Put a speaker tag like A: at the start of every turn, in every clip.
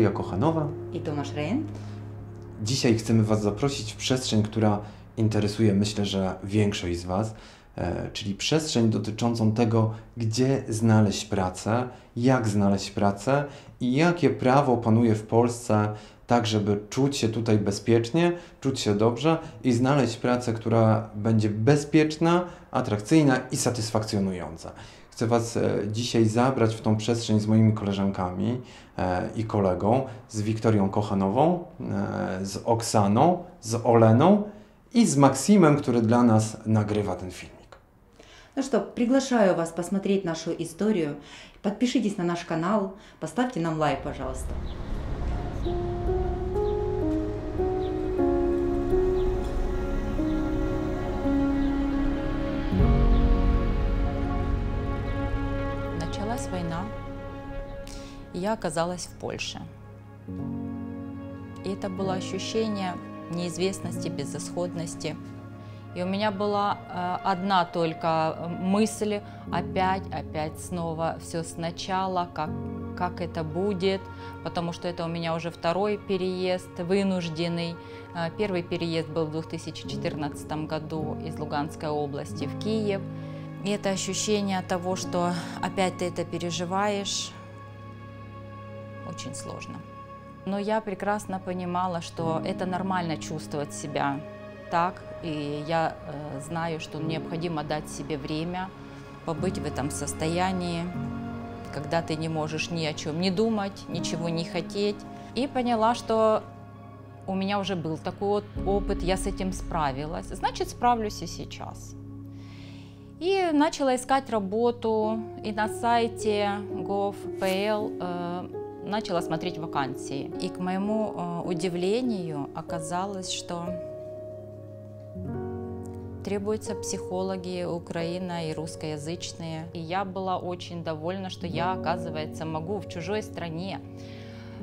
A: Wiktoria Kochanowa
B: i Tomasz Rejen.
A: Dzisiaj chcemy Was zaprosić w przestrzeń, która interesuje myślę, że większość z Was, e, czyli przestrzeń dotyczącą tego, gdzie znaleźć pracę, jak znaleźć pracę i jakie prawo panuje w Polsce tak żeby czuć się tutaj bezpiecznie, czuć się dobrze i znaleźć pracę, która będzie bezpieczna, atrakcyjna i satysfakcjonująca. Chcę Was e, dzisiaj zabrać w tą przestrzeń z moimi koleżankami e, i kolegą, z Wiktorią Kochanową, e, z Oksaną, z Oleną i z Maksimem, który dla nas nagrywa ten filmik.
B: Ну что, приглашаю вас посмотреть нашу историю. Подпишитесь на наш канал, поставьте нам лайк, пожалуйста.
C: Я оказалась в Польше. И это было ощущение неизвестности, безысходности. И у меня была э, одна только мысль, опять, опять снова все сначала, как, как это будет, потому что это у меня уже второй переезд, вынужденный. Э, Первый переезд был в 2014 году из Луганской области в Киев. И это ощущение того, что опять ты это переживаешь, очень сложно. Но я прекрасно понимала, что это нормально чувствовать себя так, и я э, знаю, что необходимо дать себе время, побыть в этом состоянии, когда ты не можешь ни о чем не думать, ничего не хотеть. И поняла, что у меня уже был такой вот опыт, я с этим справилась, значит справлюсь и сейчас. И начала искать работу, и на сайте gov.pl э, начала смотреть вакансии. И к моему э, удивлению оказалось, что требуются психологи украино- и русскоязычные. И я была очень довольна, что я, оказывается, могу в чужой стране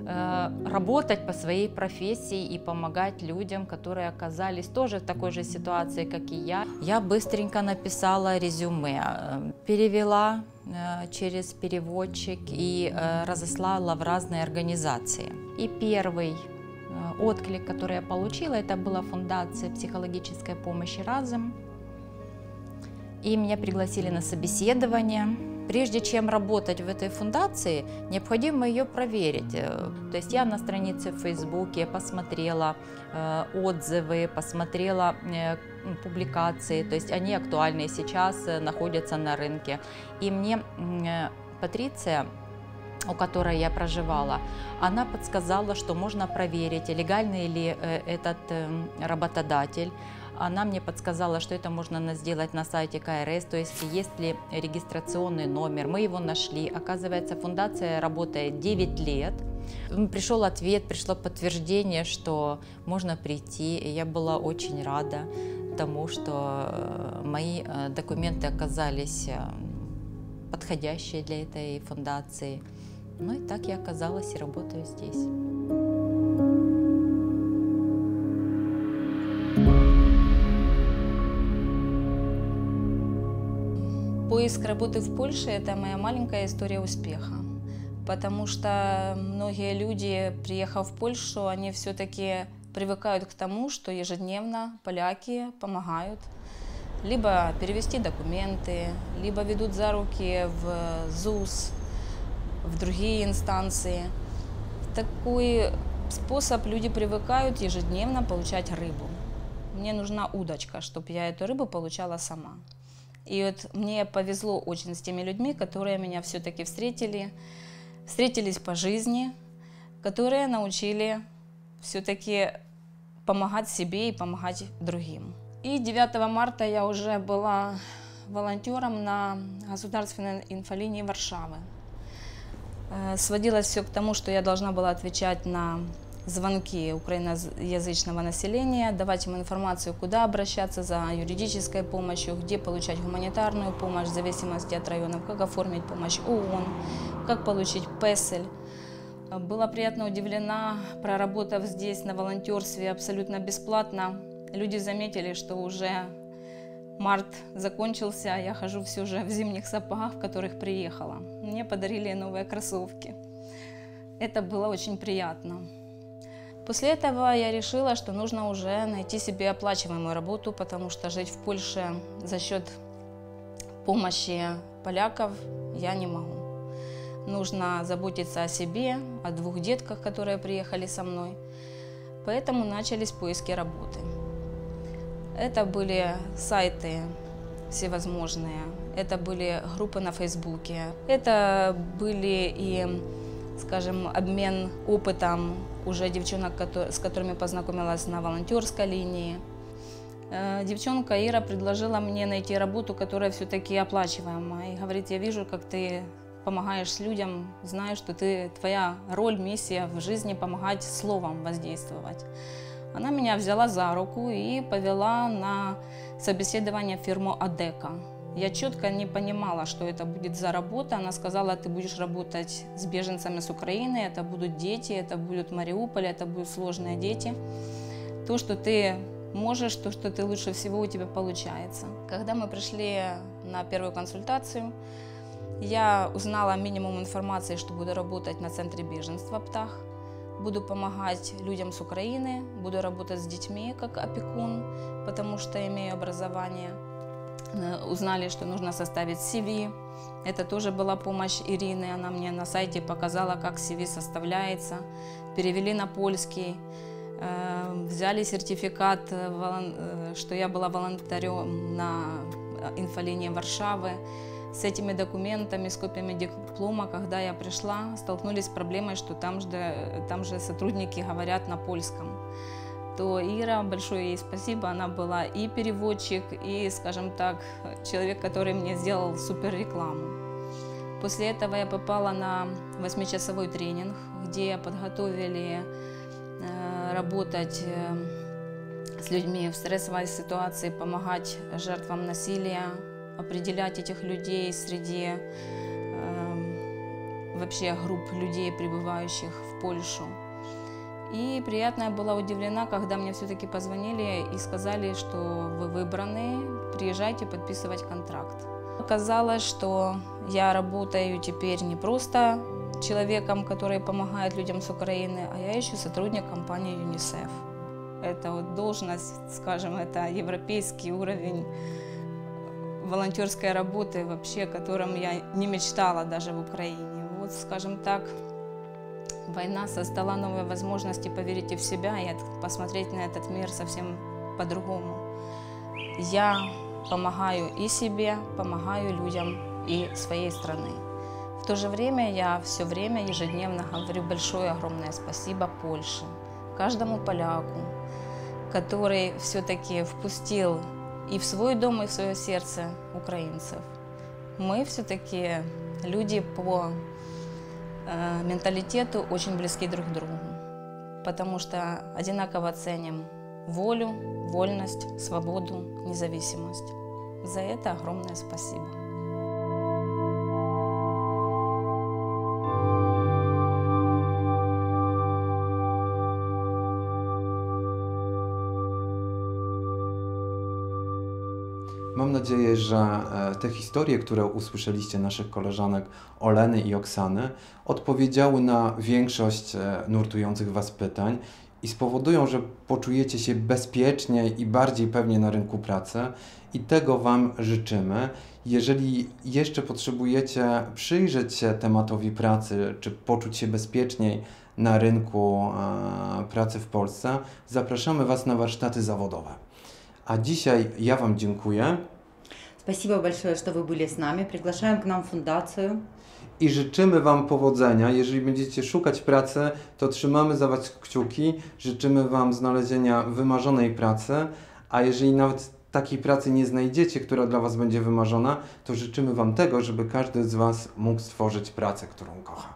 C: работать по своей профессии и помогать людям, которые оказались тоже в такой же ситуации, как и я. Я быстренько написала резюме, э, перевела э, через переводчик и э, разослала в разные организации. И первый э, отклик, который я получила, это была фундация психологической помощи «Разум». И меня пригласили на собеседование. Прежде чем работать в этой фундации, необходимо ее проверить. Э, То есть я на странице в Фейсбуке посмотрела э, отзывы, посмотрела э, публикации, то есть они актуальны сейчас, находятся на рынке. И мне Патриция у которой я проживала, она подсказала, что можно проверить, легальный ли этот эм, работодатель. Она мне подсказала, что это можно сделать на сайте КРС, то есть есть ли регистрационный номер. Мы его нашли. Оказывается, фундация работает 9 лет. Пришел ответ, пришло подтверждение, что можно прийти. И я была очень рада тому, что э, мои э, документы оказались э, подходящие для этой фундации. Ну и так я оказалась и работаю здесь.
D: Поиск работы в Польше – это моя маленькая история успеха. Потому что многие люди, приехав в Польшу, они все-таки привыкают к тому, что ежедневно поляки помогают либо перевести документы, либо ведут за руки в ЗУС, в другие инстанции. Такой способ люди привыкают ежедневно получать рыбу. Мне нужна удочка, чтобы я эту рыбу получала сама. И вот мне повезло очень с теми людьми, которые меня все-таки встретили, встретились по жизни, которые научили все-таки помогать себе и помогать другим. И 9 марта я уже была волонтером на государственной инфолинии Варшавы. Э, Сводилось все к тому, что я должна была отвечать на звонки украиноязычного населения, давать им информацию, куда обращаться за юридической помощью, где получать гуманитарную помощь в зависимости от районов, как оформить помощь ООН, как получить ПЕСЕЛь. Была приятно удивлена, проработав здесь на волонтерстве абсолютно бесплатно. Люди заметили, что уже Март закончился, я хожу все же в зимних сапогах, в которых приехала. Мне подарили новые кроссовки. Это было очень приятно. После этого я решила, что нужно уже найти себе оплачиваемую работу, потому что жить в Польше за счет помощи поляков я не могу. Нужно заботиться о себе, о двух детках, которые приехали со мной. Поэтому начались поиски работы. Это были сайты всевозможные, это были группы на Фейсбуке, это были и, скажем, обмен опытом уже девчонок, с которыми познакомилась на волонтерской линии. Э, девчонка Ира предложила мне найти работу, которая все-таки оплачиваемая. И говорит, я вижу, как ты помогаешь людям, знаю, что ты, твоя роль, миссия в жизни помогать словом воздействовать. Она меня взяла за руку и повела на собеседование в фирму Адека. Я четко не понимала, что это будет за работа. Она сказала, ты будешь работать с беженцами с Украины, это будут дети, это будут Мариуполь, это будут сложные дети. То, что ты можешь, то, что ты лучше всего у тебя получается. Когда мы пришли на первую консультацию, я узнала минимум информации, что буду работать на центре беженства ПТАХ. Буду помогать людям с Украины, буду работать с детьми как опекун, потому что имею образование. Э, узнали, что нужно составить CV. Это тоже была помощь Ирины. Она мне на сайте показала, как CV составляется. Перевели на польский. Э, взяли сертификат, э, что я была волонтером на инфолинии Варшавы с этими документами, с копиями диплома, когда я пришла, столкнулись с проблемой, что там же, там же сотрудники говорят на польском. То Ира, большое ей спасибо, она была и переводчик, и, скажем так, человек, который мне сделал супер рекламу. После этого я попала на восьмичасовой тренинг, где подготовили э, работать э, с людьми в стрессовой ситуации, помогать жертвам насилия, определять этих людей среди э, вообще групп людей, прибывающих в Польшу. И приятно была удивлена, когда мне все-таки позвонили и сказали, что вы выбраны, приезжайте подписывать контракт. Оказалось, что я работаю теперь не просто человеком, который помогает людям с Украины, а я еще сотрудник компании ЮНИСЕФ. Это вот должность, скажем, это европейский уровень волонтерской работы вообще, о котором я не мечтала даже в Украине. Вот, скажем так, война создала новые возможности поверить в себя и посмотреть на этот мир совсем по-другому. Я помогаю и себе, помогаю людям и своей страны. В то же время я все время ежедневно говорю большое огромное спасибо Польше, каждому поляку, который все-таки впустил и в свой дом, и в свое сердце украинцев. Мы все-таки люди по менталитету очень близки друг к другу, потому что одинаково ценим волю, вольность, свободу, независимость. За это огромное спасибо.
A: Mam nadzieję, że e, te historie, które usłyszeliście naszych koleżanek Oleny i Oksany, odpowiedziały na większość e, nurtujących Was pytań i spowodują, że poczujecie się bezpieczniej i bardziej pewnie na rynku pracy i tego Wam życzymy. Jeżeli jeszcze potrzebujecie przyjrzeć się tematowi pracy, czy poczuć się bezpieczniej na rynku e, pracy w Polsce, zapraszamy Was na warsztaty zawodowe. A dzisiaj ja Wam dziękuję.
B: Спасибо большое, что вы были с нами. Приглашаем к нам фундацию.
A: I życzymy Wam powodzenia. Jeżeli będziecie szukać pracy, to trzymamy za Was kciuki. Życzymy Wam znalezienia wymarzonej pracy. A jeżeli nawet takiej pracy nie znajdziecie, która dla Was będzie wymarzona, to życzymy Wam tego, żeby każdy z Was mógł stworzyć pracę, którą kocha.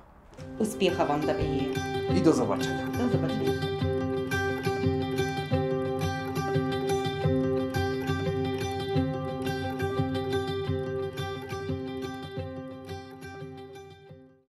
B: Успеха вам, дорогие.
A: I do zobaczenia.
B: До zobaczenia.